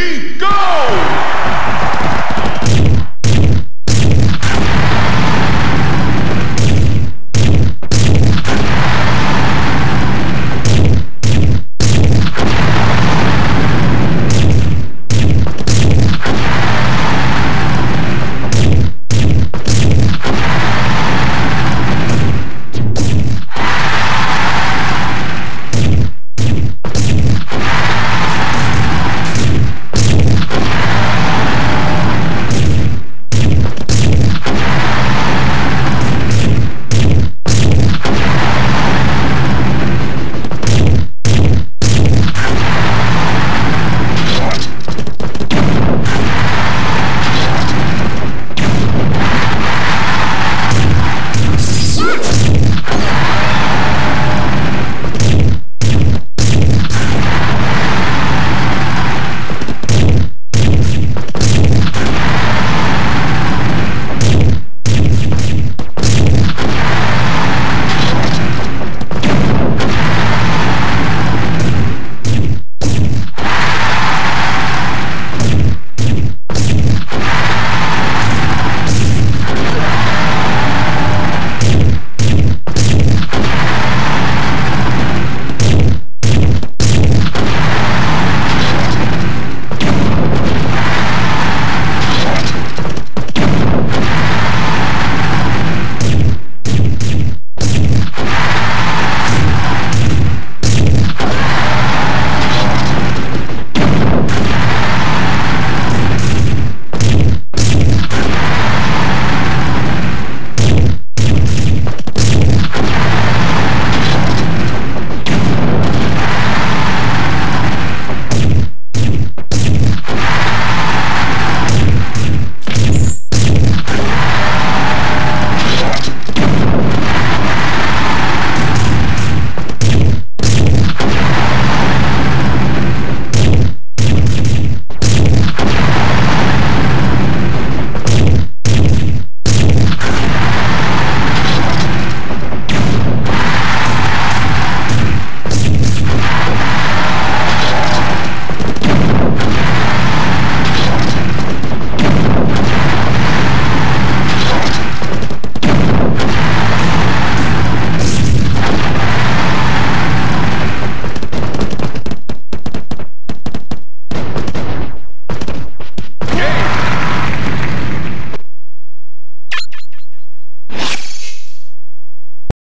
Go!